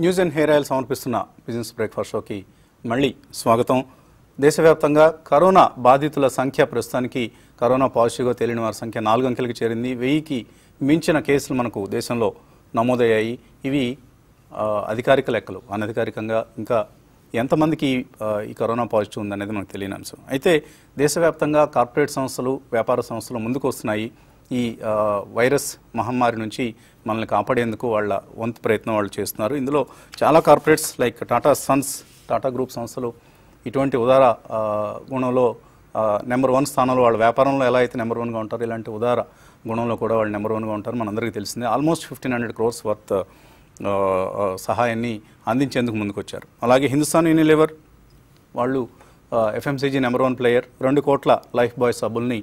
News and hair oil సమర్పిస్తున్న business breakfast షోకి మళ్ళీ స్వాగతం. దేశవ్యాప్తంగా కరోనా బాధితుల సంఖ్య ప్రస్తుతానికి కరోనా పాజిటివ్గా తేలిన వారి సంఖ్య నాలుగు అంకెలకు చేరింది. వెయ్యికి మించిన కేసులు మనకు దేశంలో నమోదయ్యాయి. ఇవి అధికారిక లెక్కలు. అనధికారికంగా ఇంకా ఎంతమందికి ఈ కరోనా పాజిటివ్ ఉందనేది మనకు తెలియని అంశం. అయితే దేశవ్యాప్తంగా కార్పొరేట్ సంస్థలు వ్యాపార సంస్థలు ముందుకు వస్తున్నాయి. ఈ వైరస్ మహమ్మారి నుంచి మనల్ని కాపాడేందుకు వాళ్ళ వంతు ప్రయత్నం వాళ్ళు చేస్తున్నారు. ఇందులో చాలా corporates like Tata Sons Tata group సంస్థలు ఇటువంటి ఉదార గుణంలో నెంబర్ వన్ స్థానంలో వాళ్ళ వ్యాపారంలో ఎలా అయితే నెంబర్ వన్గా ఉంటారో ఇలాంటి ఉదార గుణంలో కూడా వాళ్ళు నెంబర్ వన్గా ఉంటారు మనందరికీ తెలిసిందే. Almost fifteen hundred crores worth సహాయాన్ని అందించేందుకు ముందుకొచ్చారు. అలాగే హిందుస్థాన్ యూనిలివర్ వాళ్ళు ఎఫ్ఎంసీజీ నెంబర్ వన్ ప్లేయర్ రెండు కోట్ల లైఫ్ బాయ్ సబ్బుల్ని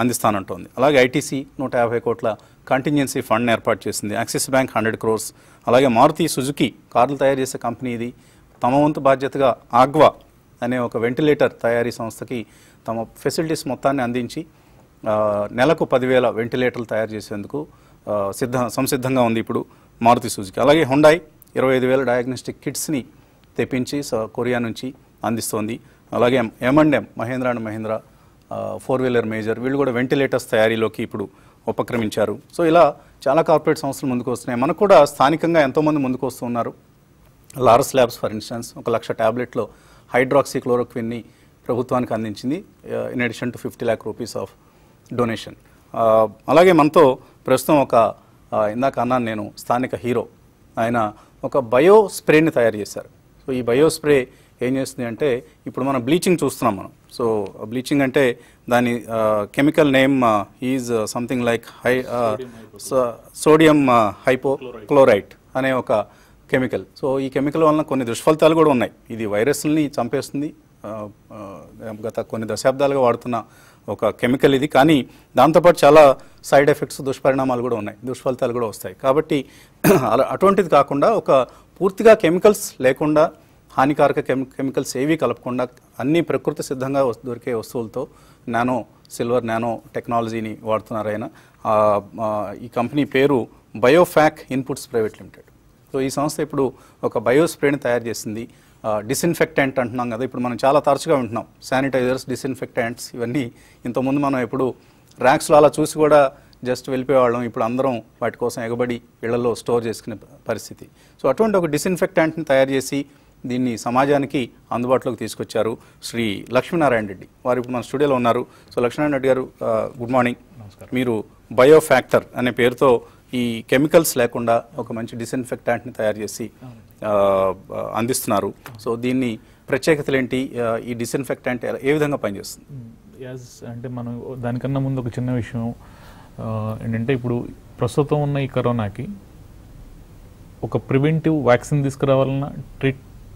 అందిస్తానంటోంది. అలాగే ఐటీసీ నూట యాభై కోట్ల కంటింజెన్సీ ఫండ్ ఏర్పాటు చేసింది. యాక్సిస్ బ్యాంక్ హండ్రెడ్ క్రోర్స్ అలాగే మారుతి సుజుకి కార్లు తయారు చేసే కంపెనీ ఇది. తమ వంతు బాధ్యతగా ఆగ్వా అనే ఒక వెంటిలేటర్ తయారీ సంస్థకి తమ ఫెసిలిటీస్ మొత్తాన్ని అందించి నెలకు పదివేల వెంటిలేటర్లు తయారు చేసేందుకు సిద్ధ సంసిద్ధంగా ఉంది ఇప్పుడు మారుతి సుజుకి. అలాగే హుండాయ్ ఇరవై ఐదు వేల డయాగ్నోస్టిక్ కిట్స్ని తెప్పించి కొరియా నుంచి అందిస్తోంది. అలాగే M and M Mahindra and Mahindra four wheeler major వీళ్ళు కూడా వెంటిలేటర్స్ తయారీలోకి ఇప్పుడు ఉపక్రమించారు. సో ఇలా చాలా కార్పొరేట్ సంస్థలు ముందుకు వస్తున్నాయి. మనకు కూడా స్థానికంగా ఎంతోమంది ముందుకు వస్తున్నారు లారస్ ల్యాబ్స్ ఫర్ ఇన్స్టెన్స్ ఒక లక్ష ట్యాబ్లెట్లో హైడ్రాక్సీ క్లోరోక్విన్ని ప్రభుత్వానికి అందించింది. In addition to fifty lakh rupees of donation అలాగే మనతో ప్రస్తుతం ఒక ఇందాక అన్నాను నేను స్థానిక హీరో. ఆయన ఒక బయో స్ప్రేని తయారు చేశారు. సో ఈ బయో స్ప్రే ఏం చేస్తుంది అంటే ఇప్పుడు మనం బ్లీచింగ్ చూస్తున్నాం మనం. సో బ్లీచింగ్ అంటే దాని chemical name is something like high sodium hypochlorite అనే ఒక కెమికల్ సో ఈ కెమికల్ వలన కొన్ని దుష్ఫలితాలు కూడా ఉన్నాయి. ఇది వైరస్ని చంపేస్తుంది. ఆ, ఆ, గత కొన్ని దశాబ్దాలుగా వాడుతున్న ఒక కెమికల్ ఇది. కానీ దాంతోపాటు చాలా సైడ్ ఎఫెక్ట్స్ దుష్పరిణామాలు కూడా ఉన్నాయి. దుష్ఫలితాలు కూడా వస్తాయి. కాబట్టి అలా అటువంటిది కాకుండా ఒక పూర్తిగా కెమికల్స్ లేకుండా హానికారక కెమికల్స్ ఏవి కలపకుండా అన్ని ప్రకృతి సిద్ధంగా దొరికే వస్తువులతో నానో సిల్వర్ నానో టెక్నాలజీని వాడుతున్నారు ఆయన. ఈ కంపెనీ పేరు Biofac inputs private limited. So ఈ సంస్థ ఇప్పుడు ఒక బయోస్ప్రేని తయారు చేసింది. డిస్ఇన్ఫెక్టెంట్ అంటున్నాం కదా ఇప్పుడు మనం చాలా తరచుగా వింటున్నాం. శానిటైజర్స్ డిస్ఇన్ఫెక్టెంట్స్ ఇవన్నీ ఇంతకుముందు మనం ఎప్పుడు ర్యాక్స్లో అలా చూసి కూడా జస్ట్ వెళ్ళిపోయేవాళ్ళం. ఇప్పుడు అందరం వాటి కోసం ఎగబడి ఇళ్ళలో స్టోర్ చేసుకునే పరిస్థితి. సో అటువంటి ఒక డిస్ఇన్ఫెక్టెంట్ని తయారు చేసి దీన్ని సమాజానికి అందుబాటులోకి తీసుకొచ్చారు శ్రీ లక్ష్మీనారాయణ రెడ్డి. వారు ఇప్పుడు మన స్టూడియోలో ఉన్నారు. So Lakshminarayana Reddy garu good morning మీరు బయో ఫ్యాక్టర్ అనే పేరుతో ఈ కెమికల్స్ లేకుండా ఒక మంచి డిస్ఇన్ఫెక్టాంట్ని తయారు చేసి అందిస్తున్నారు. సో దీన్ని ప్రత్యేకతలు ఏంటి? ఈ డిస్ఇన్ఫెక్టాంట్ ఏ విధంగా పనిచేస్తుంది? యాజ్ అంటే మనం దానికన్నా ముందు ఒక చిన్న విషయం ఏంటంటే ఇప్పుడు ప్రస్తుతం ఉన్న ఈ కరోనాకి ఒక ప్రివెంటివ్ వ్యాక్సిన్ తీసుకురావాలన్నా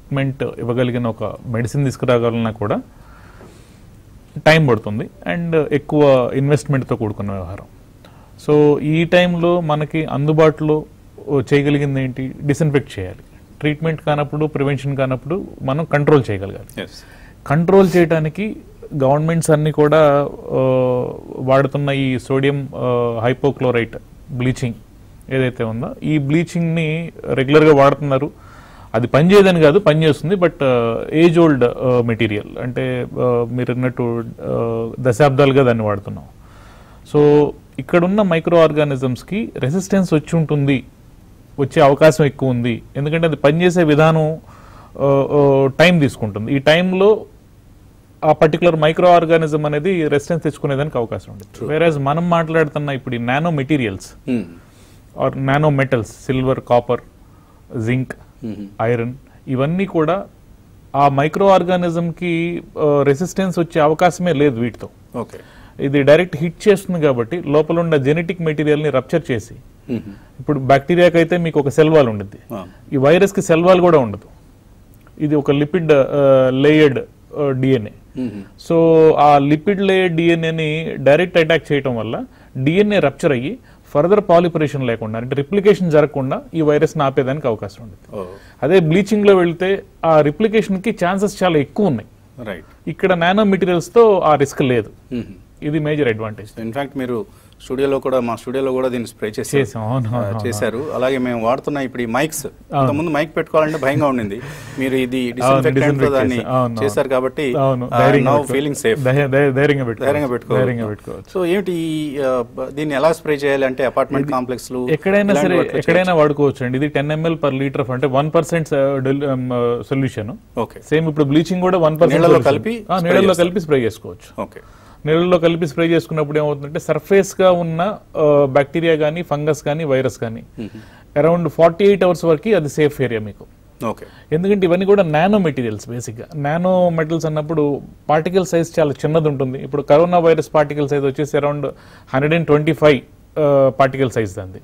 ట్రీట్మెంట్ ఇవ్వగలిగిన ఒక మెడిసిన్ తీసుకురావాలన్నా కూడా టైం పడుతుంది అండ్ ఎక్కువ ఇన్వెస్ట్మెంట్తో కూడుకున్న వ్యవహారం. సో ఈ టైంలో మనకి అందుబాటులో చేయగలిగింది ఏంటి? డిస్ఇన్ఫెక్ట్ చేయాలి. ట్రీట్మెంట్ కానప్పుడు ప్రివెన్షన్ కానప్పుడు మనం కంట్రోల్ చేయగలగాలి. కంట్రోల్ చేయడానికి గవర్నమెంట్స్ అన్ని కూడా వాడుతున్న ఈ సోడియం హైపోక్లోరైట్ బ్లీచింగ్ ఏదైతే ఉందో ఈ బ్లీచింగ్ని రెగ్యులర్గా వాడుతున్నారు. అది పనిచేయదని కాదు పనిచేస్తుంది బట్ ఏజ్ ఓల్డ్ మెటీరియల్ అంటే ఆ, మీరు అన్నట్టు ఆ, దశాబ్దాలుగా దాన్ని వాడుతున్నాం. సో ఇక్కడున్న మైక్రో ఆర్గానిజమ్స్కి రెసిస్టెన్స్ వచ్చి ఉంటుంది వచ్చే అవకాశం ఎక్కువ ఉంది. ఎందుకంటే అది పనిచేసే విధానం టైం తీసుకుంటుంది. ఈ టైంలో ఆ పర్టికులర్ మైక్రో ఆర్గానిజం అనేది రెసిస్టెన్స్ తెచ్చుకునేదానికి అవకాశం ఉంది. వేరేజ్ మనం మాట్లాడుతున్న ఇప్పుడు ఈ nano materials or nano metals silver copper zinc iron ఇవన్నీ కూడా ఆ మైక్రో ఆర్గానిజంకి రెసిస్టెన్స్ వచ్చే అవకాశమే లేదు వీటితో. ఓకే. ఇది డైరెక్ట్ హిట్ చేస్తుంది కాబట్టి లోపల ఉన్న జెనెటిక్ మెటీరియల్ని రప్చర్ చేసి ఇప్పుడు బ్యాక్టీరియాకి అయితే మీకు ఒక సెల్ వాల్ ఉండిద్ది ఈ వైరస్కి సెల్ వాల్ కూడా ఉండదు. ఇది ఒక లిపిడ్ లేయర్డ్ డిఎన్ఏ. సో ఆ లిపిడ్ లేయర్ డిఎన్ఏని డైరెక్ట్ అటాక్ చేయటం వల్ల డిఎన్ఏ రప్చర్ అయ్యి ఫర్దర్ పాలిపరేషన్ లేకుండా అంటే రిప్లికేషన్ జరగకుండా ఈ వైరస్ని ఆపేదానికి అవకాశం ఉంది. అదే బ్లీచింగ్లో వెళ్తే ఆ రిప్లికేషన్కి ఛాన్సెస్ చాలా ఎక్కువ ఉన్నాయి. రైట్. ఇక్కడ నానో మెటీరియల్స్తో ఆ రిస్క్ లేదు. ఇది మేజర్ అడ్వాంటేజ్. ఇన్ఫాక్ట్ మీరు స్టూడియోలో కూడా మా స్టూడియోలో కూడా దీన్ని స్ప్రే చేసి. చేశారు. అలాగే మేము వాడుతున్న ఇప్పుడు ఈ మైక్స్ ముందు మైక్ పెట్టుకోవాలంటే భయంగా ఉండింది. మీరు ఇది డిస్ఇన్ఫెక్టెంట్ దాన్ని. చేశారు. కాబట్టి నౌ పెట్టుకో- ఫీలింగ్ సేఫ్ ధైర్య- ధైర్య- ధైర్యంగా పెట్టుకోవచ్చు. సో ఏమిటి దీన్ని ఎలా స్ప్రే చేయాలి అంటే అపార్ట్మెంట్ కాంప్లెక్స్ ఎక్కడైనా సరే ఎక్కడైనా వాడుకోవచ్చు అండి ఇది టెన్ ఎంఎల్ పర్ లీటర్ అంటే one percent solution okay same ఇప్పుడు బ్లీచింగ్ కూడా వన్ నీళ్ళలో కలిపి నీళ్ళలో. కలిపి స్ప్రే చేసుకోవచ్చు. ఓకే నీళ్ళలో కలిపి స్ప్రే చేసుకున్నప్పుడు ఏమవుతుందంటే సర్ఫేస్గా ఉన్న బ్యాక్టీరియా కానీ ఫంగస్ కానీ వైరస్ కానీ అరౌండ్ ఫార్టీ ఎయిట్ అవర్స్ వరకు అది సేఫ్ ఏరియా మీకు. ఓకే. ఎందుకంటే ఇవన్నీ కూడా నానో మెటీరియల్స్ బేసిక్గా. నానో మెటల్స్ అన్నప్పుడు పార్టికల్ సైజ్ చాలా చిన్నది ఉంటుంది. ఇప్పుడు కరోనా వైరస్ పార్టికల్ సైజ్ వచ్చేసి around hundred and twenty five particle size దాన్ని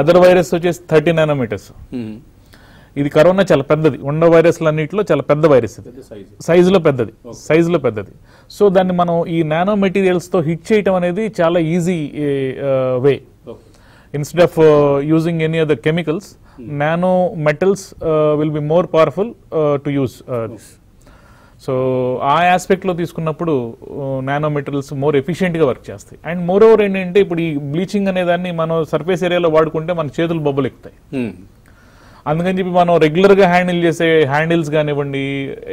అదర్ వైరస్ వచ్చేసి థర్టీ నానోమీటర్స్. ఇది కరోనా చాలా పెద్దది. ఉన్న వైరస్లన్నింటిలో చాలా పెద్ద వైరస్ ఇది. సైజులో పెద్దది. సైజులో పెద్దది. సో దాన్ని మనం ఈ నానో మెటీరియల్స్తో హిట్ చేయటం అనేది చాలా easy way instead of using any other chemicals nano metals will be more powerful to use so ఆ ఆస్పెక్ట్లో తీసుకున్నప్పుడు నానో మెటీరియల్స్ మోర్ ఎఫిషియెంట్గా వర్క్ చేస్తాయి. అండ్ మోర్ ఓవర్ ఏంటంటే ఇప్పుడు ఈ బ్లీచింగ్ అనే దాన్ని మనం సర్ఫేస్ ఏరియాలో వాడుకుంటే మన చేతులు బొబ్బలు ఎక్కుతాయి అందుకని చెప్పి మనం రెగ్యులర్గా హ్యాండిల్ చేసే హ్యాండిల్స్ కానివ్వండి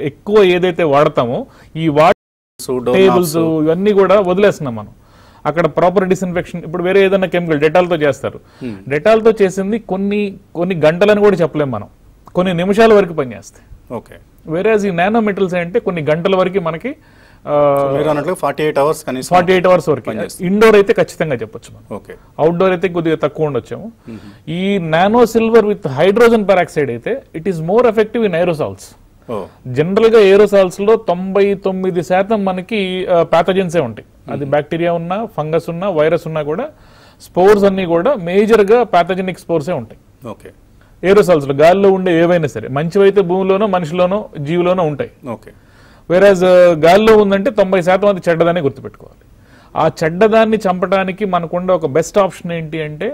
ఎక్కువ ఏదైతే వాడతామో ఈ వాట్ టేబుల్స్ ఇవన్నీ కూడా వదిలేస్తున్నాం మనం. అక్కడ ప్రాపర్ డిస్ఇన్ఫెక్షన్ ఇప్పుడు వేరే ఏదైనా కెమికల్ డెటాల్తో చేస్తారు. డెటాల్తో చేసింది కొన్ని కొన్ని గంటలని కూడా చెప్పలేం మనం. కొన్ని నిమిషాల వరకు పనిచేస్తాయి. ఓకే వేరే ఈ నానో మెటల్స్ అంటే కొన్ని గంటల వరకు మనకి మీరు అన్నట్లు ఫార్టీ ఎయిట్ అవర్స్ కనీసం ఫార్టీ ఎయిట్ అవర్స్ వరకు ఇండోర్ అయితే ఖచ్చితంగా చెప్పొచ్చు మనం. ఓకే అవుట్డోర్ అయితే కొద్దిగా తక్కువ ఉండొచ్చేమో. ఈ nano silver with hydrogen peroxide అయితే it is more effective in aerosols ఓ. జనరల్గా ఏరోసాల్స్లో తొంభై తొమ్మిది శాతం మనకి ప్యాథజన్సే ఉంటాయి. అది బ్యాక్టీరియా ఉన్నా ఫంగస్ ఉన్నా వైరస్ ఉన్నా కూడా స్పోర్స్ అన్ని కూడా మేజర్గా ప్యాథజెనిక్ స్పోర్సే ఉంటాయి. ఓకే ఏరోసాల్స్లో గాలిలో ఉండే ఏవైనా సరే మంచివైతే భూమిలోనో మనిషిలోనో జీవిలోనో ఉంటాయి. ఓకే వేరాజ్ గాల్లో ఉందంటే తొంభై శాతం అది చెడ్డదాన్ని గుర్తుపెట్టుకోవాలి. ఆ చెడ్డదాన్ని చంపడానికి మనకుండే ఒక బెస్ట్ ఆప్షన్ ఏంటి అంటే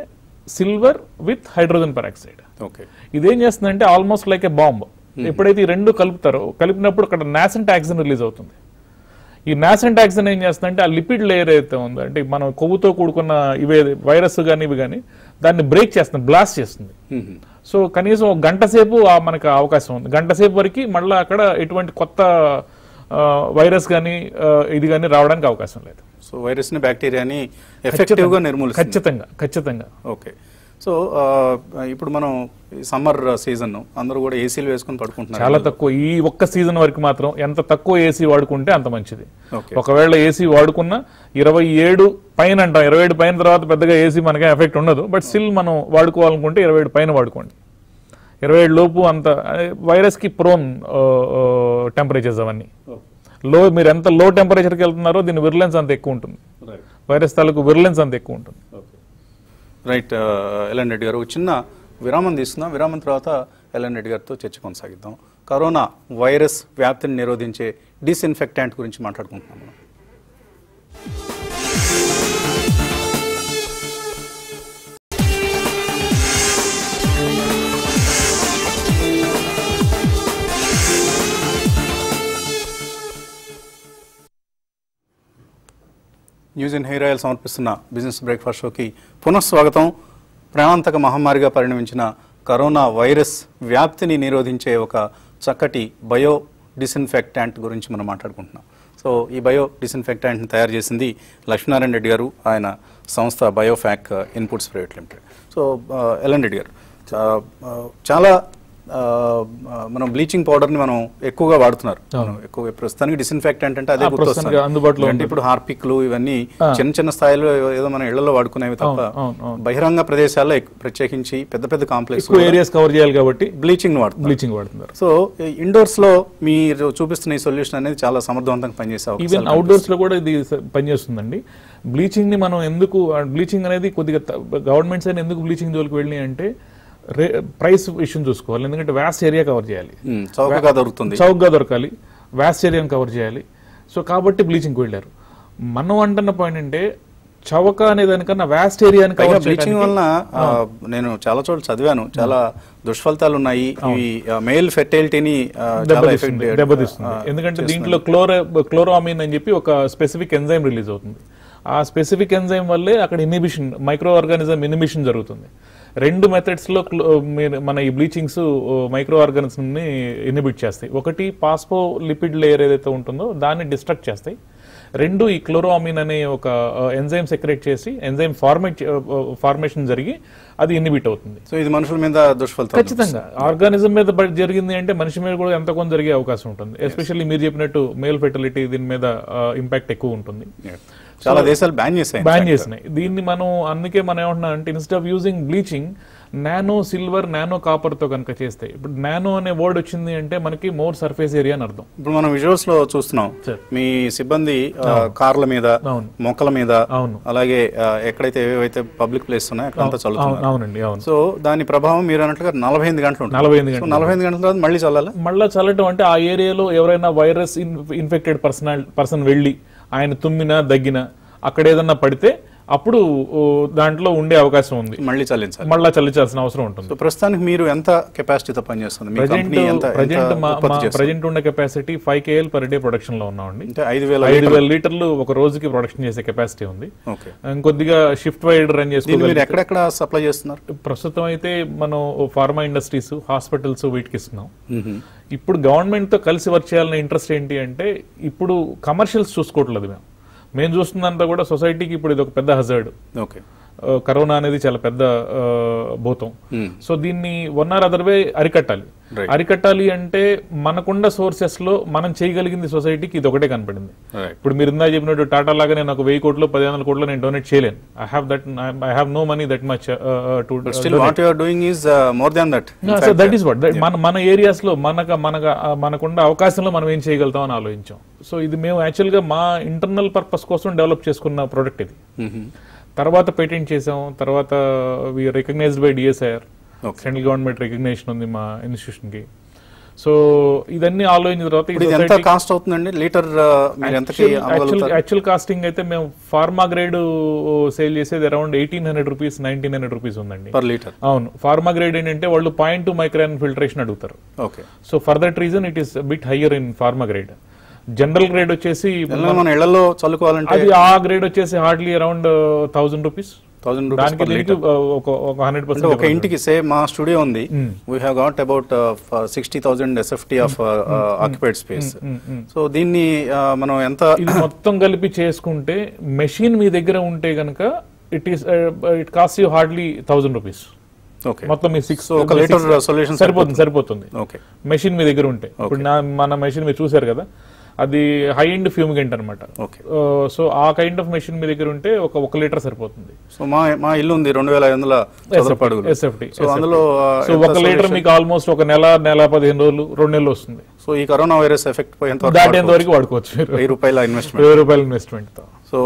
silver with hydrogen peroxide okay ఇదేం చేస్తుందంటే ఆల్మోస్ట్ లైక్ ఏ బాంబ్ ఎప్పుడైతే ఈ రెండు కలుపుతారో కలిపినప్పుడు అక్కడ నాసెంట్ యాక్సిన్ రిలీజ్ అవుతుంది. ఈ నాసెంట్ యాక్సిన్ ఏం చేస్తుందంటే ఆ లిపిడ్ లేయర్ అయితే ఉందో అంటే మనం కొవ్వుతో కూడుకున్న ఇవే వైరస్ కానీ ఇవి కానీ దాన్ని బ్రేక్ చేస్తుంది బ్లాస్ట్ చేస్తుంది. సో కనీసం ఒక గంట సేపు మనకు అవకాశం ఉంది. గంట సేపు వరకు మళ్ళీ అక్కడ ఎటువంటి కొత్త వైరస్ కానీ ఇది కానీ రావడానికి అవకాశం లేదు. సో వైరస్ని బ్యాక్టీరియాని ఎఫెక్టివ్గా నిర్మూలిస్తుంది. ఖచ్చితంగా ఖచ్చితంగా. ఓకే. సో ఇప్పుడు మనం సమ్మర్ సీజన్ అందరూ కూడా ఏసీలు వేసుకొని పడుకుంటున్నారు చాలా తక్కువ. ఈ ఒక్క సీజన్ వరకు మాత్రం ఎంత తక్కువ ఏసీ వాడుకుంటే అంత మంచిది. ఒకవేళ ఏసీ వాడుకున్నా ఇరవై ఏడు పైన అంటాం. ఇరవై ఏడు పైన తర్వాత పెద్దగా ఏసీ మనకి ఎఫెక్ట్ ఉండదు. బట్ స్టిల్ మనం వాడుకోవాలనుకుంటే ఇరవై ఏడు పైన వాడుకోండి. ఇరవై ఏడు లోపు అంత వైరస్కి ప్రోన్ టెంపరేచర్స్ అవన్నీ. లో మీరు ఎంత లో టెంపరేచర్కి వెళ్తున్నారో దీని విర్లెన్స్ అంత ఎక్కువ ఉంటుంది. వైరస్ తాలూకు విర్లెన్స్ అంత ఎక్కువ ఉంటుంది. రైట్ ఎల్ఎన్ రెడ్డి గారు చిన్న విరామం తీసుకుందాం. విరామం తర్వాత ఎల్ఎన్ రెడ్డి గారితో చర్చ కొనసాగిద్దాం. కరోనా వైరస్ వ్యాప్తిని నిరోధించే డిస్ఇన్ఫెక్టాంట్ గురించి మాట్లాడుకుంటున్నాం మనం. న్యూస్ ఇన్ హెయిర్ ఆయిల్ సమర్పిస్తున్న బిజినెస్ బ్రేక్ఫాస్ట్ షోకి పునఃస్వాగతం. ప్రాణాంతక మహమ్మారిగా పరిణమించిన కరోనా వైరస్ వ్యాప్తిని నిరోధించే ఒక చక్కటి బయో డిస్ఇన్ఫెక్టాంట్ గురించి మనం మాట్లాడుకుంటున్నాం. సో ఈ బయో డిస్ఇన్ఫెక్టాంట్ని తయారు చేసింది లక్ష్మీనారాయణ రెడ్డి గారు. ఆయన సంస్థ Biofac inputs private limited. So L N Reddy garu చాలా మనం బ్లీచింగ్ పౌడర్ని మనం ఎక్కువగా వాడుతున్నారు. ఎక్కువ ప్రస్తుతానికి డిస్ఇన్ఫెక్టెంట్ అంటే అదే గుర్తొస్తుంది. అందుబాటులో అంటే ఇప్పుడు హార్పిక్లు ఇవన్నీ చిన్న చిన్న స్థాయిలో ఏదో మన ఇళ్ళలో వాడుకునేవి తప్ప. బహిరంగ ప్రదేశాల్లో ప్రత్యేకించి పెద్ద పెద్ద కాంప్లెక్స్ ఏరియాస్ కవర్ చేయాలి కాబట్టి బ్లీచింగ్ వాడుతున్నారు. బ్లీచింగ్ వాడుతున్నారు. సో ఇండోర్స్లో మీరు చూపిస్తున్న ఈ సొల్యూషన్ అనేది చాలా సమర్థవంతంగా పనిచేసే అవకాశాలు ఈవెన్ అవుట్డోర్స్లో కూడా ఇది పనిచేస్తుందండి. బ్లీచింగ్ని మనం ఎందుకు బ్లీచింగ్ అనేది కొద్దిగా గవర్నమెంట్స్ అయినా ఎందుకు బ్లీచింగ్ జోలికి వెళ్ళి అంటే ప్రైస్ విషయం చూసుకోవాలి. ఎందుకంటే వ్యాస్ట్ ఏరియా కవర్ చేయాలి. ఉమ్, చౌకగా దొరుకుతుంది. చౌకగా దొరకాలి. వ్యాస్ట్ ఏరియాని కవర్ చేయాలి. సో కాబట్టి బ్లీచింగ్కి వెళ్ళారు. మనం అంటున్న పాయింట్ అంటే చౌక అనే దానికన్నా వ్యాస్ట్ కవర్ బ్లీచింగ్ వలన నేను చాలా చోట్ల చదివాను. చాలా దుష్ఫలితాలు ఉన్నాయి. ఇవి మెయిల్ ఫెర్టిలిటీని దెబ్బతీస్తుంది. ఎందుకంటే దీంట్లో క్లోరో క్లోరామిన్ అని చెప్పి ఒక స్పెసిఫిక్ ఎంజైమ్ రిలీజ్ అవుతుంది. ఆ స్పెసిఫిక్ ఎంజైమ్ వల్లే అక్కడ ఇనిబిషన్ మైక్రో ఆర్గానిజం ఇనిబిషన్ జరుగుతుంది. రెండు మెథడ్స్లో మీరు మన ఈ బ్లీచింగ్స్ మైక్రో ఆర్గానిజంని ఇనిబిట్ చేస్తాయి. ఒకటి పాస్పో లిపిడ్ లేయర్ ఏదైతే ఉంటుందో దాన్ని డిస్ట్రక్ట్ చేస్తాయి. రెండు ఈ క్లోరోఅమిన్ అనే ఒక ఎంజైమ్ సెక్రేట్ చేసి ఎంజైమ్ ఫార్మేట్ ఫార్మేషన్ జరిగి అది ఇనిబిట్ అవుతుంది. సో ఇది మనుషుల మీద దుష్ఫలితం ఖచ్చితంగా. ఆర్గానిజం మీద జరిగింది అంటే మనిషి మీద కూడా ఎంత కొంత జరిగే అవకాశం ఉంటుంది. ఎస్పెషల్లీ మీరు చెప్పినట్టు మేల్ ఫెర్టిలిటీ దీని మీద ఇంపాక్ట్ ఎక్కువ ఉంటుంది. చాలా దేశాలు బ్యాన్ చేశాయి బ్యాన్ చేసినాయి. దీన్ని మనం అందుకే మనం ఏమంటున్నాం అంటే instead of using bleaching nano silver nano కాపర్తో కనుక చేస్తే. ఇప్పుడు నానో అనే వర్డ్ వచ్చింది అంటే మనకి మోర్ సర్ఫేస్ ఏరియా అని అర్థం. ఇప్పుడు మనం విజువల్స్లో చూస్తున్నాం. మీ సిబ్బంది కార్ల మీద. మొక్కల మీద అవును. అలాగే ఎక్కడైతే ఏవైతే పబ్లిక్ ప్లేస్ ఉన్నాయో అక్కడంతా చల్లుతున్నారు. అవునండి అవును. సో దాని ప్రభావం మీరు అన్నట్లుగా నలభై ఎనిమిది గంటలు నలభై ఎనిమిది గంటలు నలభై ఎనిమిది గంటల తర్వాత మళ్ళీ చల్లాలా? మళ్ళా చల్లటం అంటే ఆ ఏరియాలో ఎవరైనా వైరస్ ఇన్ఫెక్టెడ్ పర్సనల్ పర్సన్ వెళ్ళి ఆయన తుమ్మినా దగ్గినా అక్కడ ఏదన్నా పడితే అప్పుడు దాంట్లో ఉండే అవకాశం ఉంది. మళ్ళీ చల్లించాలి. మళ్ళా చల్లించాల్సిన అవసరం ఉంటుంది. సో ప్రస్తుతానికి మీరు ఎంత కెపాసిటీతో పనిచేస్తుంది? ప్రజెంట్ ప్రజెంట్ ఉన్న capacity five KL per day ప్రొడక్షన్లో ఉన్నామండి ఐదు వేల ఐదు వేల లీటర్లు ఒక రోజుకి ప్రొడక్షన్ చేసే కెపాసిటీ ఉంది. ఓకే. ఇంకొద్దిగా షిఫ్ట్ వైడ్ రన్ మీరు ఎక్కడెక్కడ సప్లై చేస్తున్నారు? ప్రస్తుతం అయితే మనం ఫార్మా ఇండస్ట్రీస్ హాస్పిటల్స్ వీటికి ఇస్తున్నాం. ఇప్పుడు గవర్నమెంట్తో కలిసి వర్క్ చేయాలనే ఇంట్రెస్ట్ ఏంటి అంటే ఇప్పుడు కమర్షియల్స్ చూసుకోవట్లేదు మేము. మేము చూస్తుందంతా కూడా సొసైటీకి ఇప్పుడు ఇది ఒక పెద్ద హజర్డ్ ఓకే. కరోనా అనేది చాలా పెద్ద భూతం. సో దీన్ని వన్ ఆర్ అదర్ వే అరికట్టాలి. అరికట్టాలి అంటే మనకున్న సోర్సెస్లో మనం చేయగలిగింది సొసైటీకి ఇది ఒకటే కనపడింది. ఇప్పుడు మీరు ఇందా చెప్పినట్టు టాటా లాగా నేను ఒక వెయ్యి కోట్లు పది వందల కోట్లు నేను డొనేట్ చేయలేను. I have that I have no money that much to still what you are doing is more than that that is what మన మన ఏరియాస్లో మనక మనక మనకున్న అవకాశంలో మనం ఏం చేయగలుగుతాం అని ఆలోచించాం. సో ఇది మేము యాక్చువల్గా మా ఇంటర్నల్ పర్పస్ కోసం డెవలప్ చేసుకున్న ప్రోడక్ట్ ఇది. తర్వాత పేటెంట్ చేసాం తర్వాత recognised by DSIR. Central government recognition ఉంది మా ఇన్స్టిట్యూషన్కి. సో ఇదన్నీ ఆలోచించిన తర్వాత ఎంత కాస్ట్ అవుతుందండి? లీటర్ యాక్చువల్ కాస్టింగ్ అయితే మేము ఫార్మా గ్రేడ్ సేల్ చేసేది around eighteen hundred rupees nineteen hundred rupees ఉందండి. పర్ లీటర్ అవును. ఫార్మా గ్రేడ్ ఏంటంటే వాళ్ళు పాయింట్ టూ మైక్రాన్ ఫిల్టరేషన్ అడుగుతారు. Okay so for that reason it is bit higher in pharma grade general grade వచ్చేసి మన ఇళ్ళలో చల్లుకోవాలంటే అది ఆ గ్రేడ్ వచ్చేసి hardly around thousand rupees. Thousand rupees దీనికి uh, ఒక ఒక హండ్రెడ్ పర్సెంట్ ఒక ఇంటికి సే మా స్టూడియో ఉంది. We have got about sixty thousand SFT of occupied space so దీన్ని uh, మనం ఎంత ఇది మొత్తం కలిపి చేసుకుంటే మెషిన్ మీ దగ్గర ఉంటే గనక it is it cost you hardly thousand rupees okay మొత్తం మీ సిక్స్ ఒక లీటర్ సొల్యూషన్ సరిపోతుంది సరిపోతుంది. మెషిన్ మీ దగ్గర ఉంటే. ఇప్పుడు నా మన మెషిన్ మీరు చూసారు కదా. అది హై ఎండ్ ఫ్యూమిగెంట్ అనమాట సో ఆ కైండ్ ఆఫ్ మెషిన్ మీ దగ్గర ఉంటే ఒక ఒక లీటర్ సరిపోతుంది. సో మా మా ఇల్లు ఉంది రెండు వేల ఐదు వందల ఎస్ఎఫ్టీ సో అందులో సో ఒక లీటర్ మీకు ఆల్మోస్ట్ ఒక నెల నెల పదిహేను రోజులు రెండు నెలలు వస్తుంది. సో ఈ కరోనా వైరస్ ఎఫెక్ట్ పోయేంత వరకు దాటేంత వరకు వాడుకోవచ్చు వెయ్యి రూపాయల ఇన్వెస్ట్మెంట్ వెయ్యి రూపాయల ఇన్వెస్ట్మెంట్తో. సో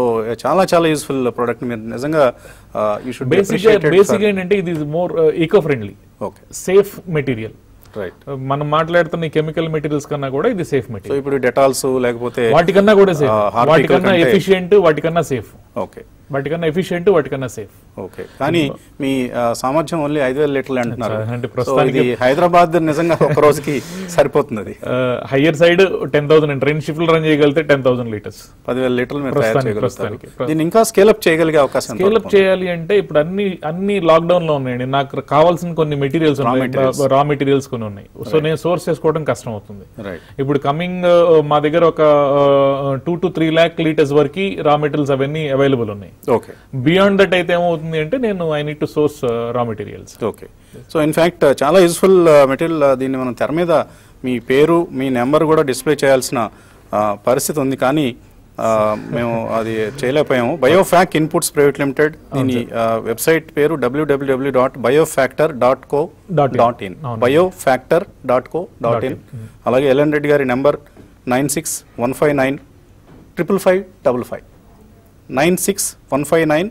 చాలా చాలా యూస్ఫుల్ ప్రోడక్ట్ మీరు నిజంగా యూ షుడ్ బేసిక్ బేసిక్ ఏంటంటే ఇది more eco friendly okay safe material right మనం మాట్లాడుతున్న ఈ కెమికల్ మెటీరియల్స్ కన్నా కూడా ఇది సేఫ్ మెటీరియల్ ఇప్పుడు డెటాల్స్ లేకపోతే వాటికన్నా కూడా సేఫ్ Harpic వాటికన్నా ఎఫిషియెంట్ వాటికన్నా సేఫ్ ఓకే వాటికన్నా ఎఫిషియెంట్ వాటికన్నా సేఫ్ ఓకే కానీ మీ సామర్థ్యం ఓన్లీ ఐదు వేల లీటర్లు అంటున్నారు. అంటే ప్రస్తుతానికి- హైదరాబాద్ నిజంగా ఒక రోజుకి సరిపోతుంది అది higher side ten thousand and రెండు షిఫ్ట్లు రన్ చేయగలిగితే టెన్ థౌసండ్ లీటర్స్ పదివేల లీటర్లు ప్రస్తుతానికి-. దీన్ని ఇంకా స్కేలప్ చేయగలిగే అవకాశం ఎంత స్కేల్ అప్ చేయాలి అంటే ఇప్పుడు అన్ని అన్ని లాక్డౌన్లో ఉన్నాయండి. నాకు కావాల్సిన కొన్ని మెటీరియల్స్ ఉన్నాయి. రా మెటీరియల్స్ కొన్ని ఉన్నాయి. సో నేను సోర్స్ చేసుకోవడం కష్టం అవుతుంది ఇప్పుడు కమింగ్ మా దగ్గర ఒక two to three lakh litres వరకు రా మెటీరియల్స్ అవన్నీ అవైలబుల్ ఉన్నాయి. ఓకే బియాండ్ దట్ అయితే ఏమవుతుంది అంటే నేను I need to source raw materials okay so in fact చాలా యూస్ఫుల్ మెటీరియల్ దీన్ని మనం తెర మీద మీ పేరు మీ నెంబర్ కూడా డిస్ప్లే చేయాల్సిన ఆ, పరిస్థితి ఉంది. కానీ మేము అది చేయలేకపోయాము. బయోఫ్యాక్ ఇన్పుట్స్ ప్రైవేట్ లిమిటెడ్ దీని వెబ్సైట్ పేరు W W W dot biofactor dot co. Dot in biofactor dot co dot in అలాగే ఎల్ఎన్ రెడ్డి గారి number nine six one five nine triple five double five. Nine six one five nine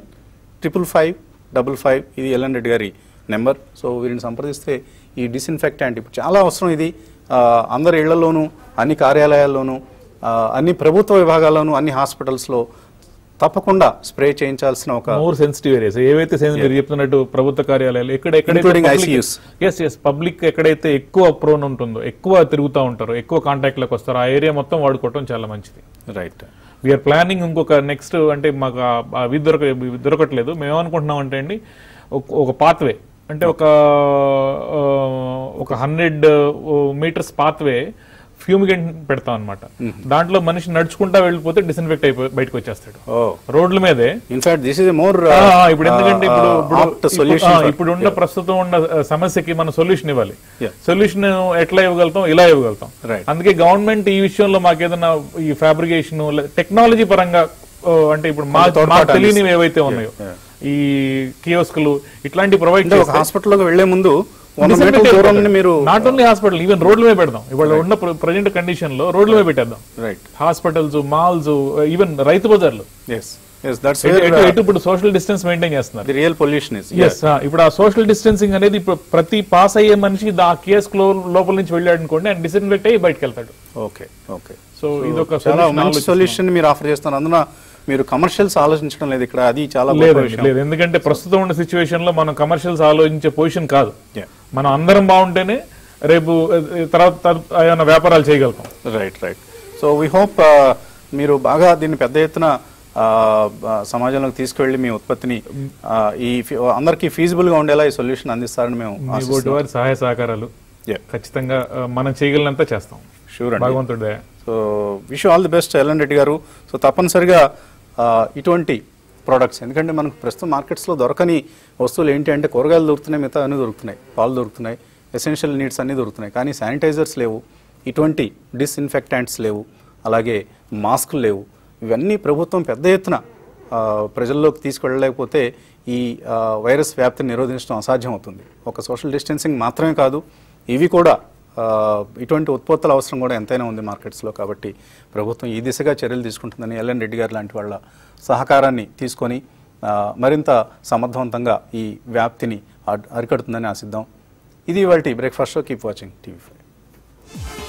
triple five double five ఇది LN Reddy గారి number. So వీరిని సంప్రదిస్తే ఈ డిస్ఇన్ఫెక్టాంట్ ఇప్పుడు చాలా అవసరం ఇది. అందరి ఇళ్ళలోనూ అన్ని కార్యాలయాల్లోనూ అన్ని ప్రభుత్వ విభాగాల్లోనూ అన్ని హాస్పిటల్స్లో తప్పకుండా స్ప్రే చేయించాల్సిన ఒక మోర్ సెన్సిటివ్ ఏరియాస్ ఏవైతే మీరు చెప్తున్నట్టు ప్రభుత్వ కార్యాలయాలు ఎక్కడ ICUs. ఎస్ ఎస్ పబ్లిక్ ఎక్కడైతే ఎక్కువ ప్రోన్ ఉంటుందో ఎక్కువ తిరుగుతూ ఉంటారో ఎక్కువ కాంటాక్ట్లోకి వస్తారో ఆ ఏరియా మొత్తం వాడుకోవటం చాలా మంచిది. రైట్ వీఆర్ ప్లానింగ్ ఇంకొక నెక్స్ట్ అంటే మాకు అవి దొరక దొరకట్లేదు. మేము అంటే అండి ఒక- పాత్వే అంటే ఒక ఒక హండ్రెడ్ మీటర్స్ పాత్వే ఫ్యూమిగెంట్ పెడతాం అనమాట దాంట్లో మనిషి నడుచుకుంటా వెళ్ళిపోతే డిస్ఇన్ఫెక్ట్ అయిపోయి బయటకు వచ్చేస్తాడు. ఓ. రోడ్ల మీదే. ఇన్ఫాక్ట్ దిస్ ఇస్ మోర్ ఇప్పుడు ఎందుకంటే ఇప్పుడు ఇప్పుడు- ఉన్న ప్రస్తుతం ఉన్న సమస్యకి మనం సొల్యూషన్ ఇవ్వాలి. సొల్యూషన్ ఎట్లా ఇవ్వగలుగుతాం? ఇలా ఇవ్వగలుగుతాం. అందుకే గవర్నమెంట్ ఈ విషయంలో మాకు ఏదైనా ఈ ఫ్యాబ్రికేషన్ టెక్నాలజీ పరంగా అంటే ఇప్పుడు మా మాకు తెలియనివి ఏవైతే ఉన్నాయో ఈ కియోస్కులు ఇట్లాంటి ప్రొవైడ్ హాస్పిటల్లోకి వెళ్ళే ముందు మీరు నాట్ ఓన్లీ హాస్పిటల్ ఈవెన్ రోడ్ల మీద పెడదాం. ఇవాళ ఉన్న ప్రజెంట్ కండిషన్లో రోడ్ల మీద పెట్టేద్దాం. రైట్ హాస్పిటల్స్ మాల్స్ ఈవెన్ రైతు బజార్లు. ఎస్ ఎటు ఇప్పుడు సోషల్ డిస్టెన్స్ మెయింటైన్ చేస్తున్నారు. రియల్ పొల్యూషన్ ఎస్ ఇప్పుడు ఆ సోషల్ డిస్టెన్సింగ్ అనేది ఇప్పుడు ప్రతి పాస్ అయ్యే మనిషి ఆ కేస్ లోపల నుంచి వెళ్ళాడు అనుకోండి ఆయన డిస్ఇన్ఫెక్ట్ అయ్యి బయటకు వెళ్తాడు ఓకే ఓకే సో ఇది ఒక చాలా మంచి. సొల్యూషన్ మీరు ఆఫర్ చేస్తున్నారు. అందున మీరు కమర్షియల్స్ ఆలోచించడం లేదు ఇక్కడ. అది చాలా లేదు ఎందుకంటే ప్రస్తుతం ఉన్న సిచ్యువేషన్లో మనం కమర్షియల్స్ ఆలోచించే పొజిషన్ కాదు. మనం అందరం బాగుంటేనే రేపు తర్వాత ఏమైనా వ్యాపారాలు చేయగలుగుతాం. Right right so we hope మీరు బాగా దీన్ని పెద్ద ఎత్తున సమాజంలోకి తీసుకువెళ్ళి మీ ఉత్పత్తిని ఈ అందరికీ ఫీజిబుల్గా ఉండేలా ఈ సొల్యూషన్ అందిస్తారని మేము వారి సహాయ సహకారాలు ఖచ్చితంగా మనం చేయగలిగినంత చేస్తాం. షూర్ అండి. భగవంతుడి. So wish all the best L N Reddy garu. So తప్పనిసరిగా ఇటువంటి ప్రోడక్ట్స్ ఎందుకంటే మనకు ప్రస్తుతం మార్కెట్స్లో దొరకని వస్తువులు ఏంటి అంటే కూరగాయలు దొరుకుతున్నాయి మిగతా అన్నీ దొరుకుతున్నాయి. పాలు దొరుకుతున్నాయి ఎసెన్షియల్ నీడ్స్ అన్నీ దొరుకుతున్నాయి. కానీ శానిటైజర్స్ లేవు ఇటువంటి డిస్ఇన్ఫెక్టాంట్స్ లేవు అలాగే మాస్కులు లేవు. ఇవన్నీ ప్రభుత్వం పెద్ద ఎత్తున ప్రజల్లోకి తీసుకెళ్ళలేకపోతే ఈ వైరస్ వ్యాప్తిని నిరోధించడం అసాధ్యం అవుతుంది ఒక సోషల్ డిస్టెన్సింగ్ మాత్రమే కాదు ఇవి కూడా ఇటువంటి ఉత్పత్తుల అవసరం కూడా ఎంతైనా ఉంది మార్కెట్స్లో కాబట్టి ప్రభుత్వం ఈ దిశగా చర్యలు తీసుకుంటుందని ఎల్ఎన్ రెడ్డి గారు లాంటి వాళ్ళ సహకారాన్ని తీసుకొని మరింత సమర్థవంతంగా ఈ వ్యాప్తిని అడ్- అరికడుతుందని ఆశిద్దాం. ఇది ఇవాళ breakfast show. Keep watching TV five.